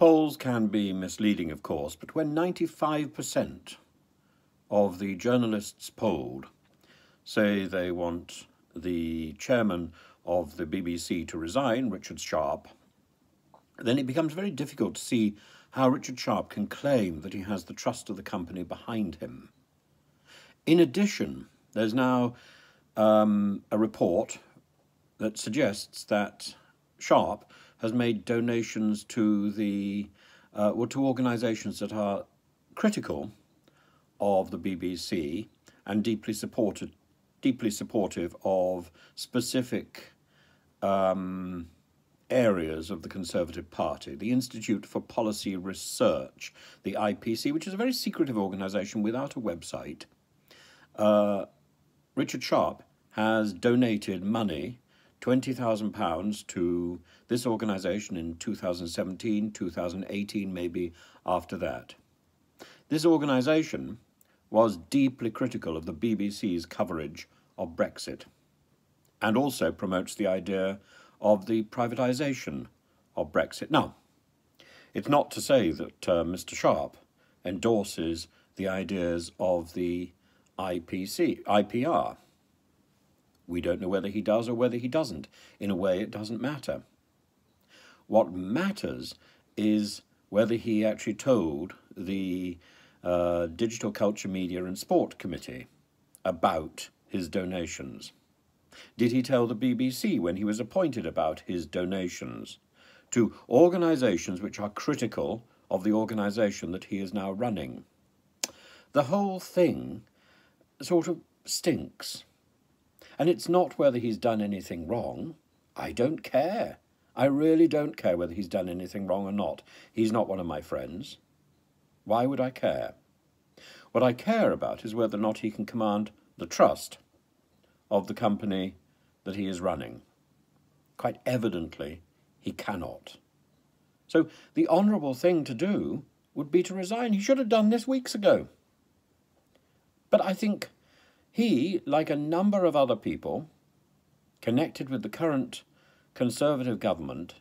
Polls can be misleading, of course, but when 95% of the journalists polled say they want the chairman of the BBC to resign, Richard Sharp, then it becomes very difficult to see how Richard Sharp can claim that he has the trust of the company behind him. In addition, there's now um, a report that suggests that Sharp has made donations to the uh, well, to organisations that are critical of the BBC and deeply supported, deeply supportive of specific um, areas of the Conservative Party. The Institute for Policy Research, the IPC, which is a very secretive organisation without a website. Uh, Richard Sharp has donated money £20,000 to this organisation in 2017, 2018, maybe after that. This organisation was deeply critical of the BBC's coverage of Brexit and also promotes the idea of the privatisation of Brexit. Now, it's not to say that uh, Mr. Sharp endorses the ideas of the IPC, IPR. We don't know whether he does or whether he doesn't. In a way, it doesn't matter. What matters is whether he actually told the uh, Digital Culture, Media and Sport Committee about his donations. Did he tell the BBC when he was appointed about his donations to organisations which are critical of the organisation that he is now running? The whole thing sort of stinks. And it's not whether he's done anything wrong. I don't care. I really don't care whether he's done anything wrong or not. He's not one of my friends. Why would I care? What I care about is whether or not he can command the trust of the company that he is running. Quite evidently, he cannot. So the honourable thing to do would be to resign. He should have done this weeks ago. But I think he, like a number of other people connected with the current Conservative government,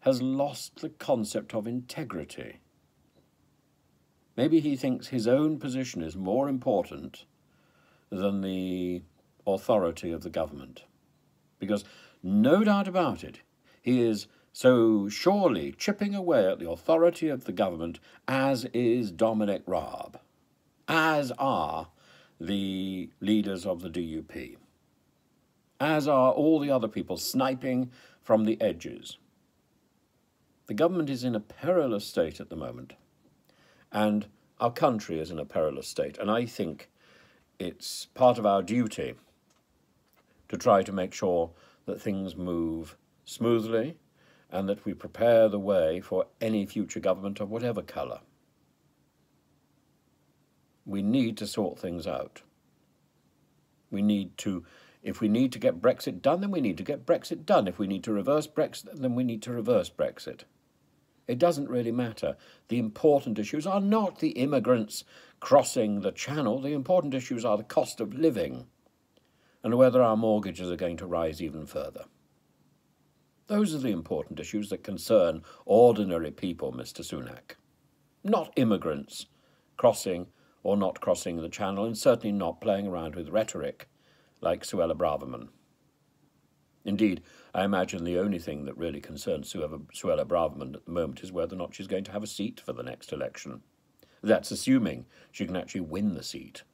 has lost the concept of integrity. Maybe he thinks his own position is more important than the authority of the government. Because, no doubt about it, he is so surely chipping away at the authority of the government as is Dominic Raab, as are the leaders of the DUP, as are all the other people sniping from the edges. The government is in a perilous state at the moment, and our country is in a perilous state, and I think it's part of our duty to try to make sure that things move smoothly and that we prepare the way for any future government of whatever colour. We need to sort things out. We need to, if we need to get Brexit done, then we need to get Brexit done. If we need to reverse Brexit, then we need to reverse Brexit. It doesn't really matter. The important issues are not the immigrants crossing the channel. The important issues are the cost of living and whether our mortgages are going to rise even further. Those are the important issues that concern ordinary people, Mr. Sunak, not immigrants crossing or not crossing the channel, and certainly not playing around with rhetoric like Suella Braverman. Indeed, I imagine the only thing that really concerns Suella Braverman at the moment is whether or not she's going to have a seat for the next election. That's assuming she can actually win the seat.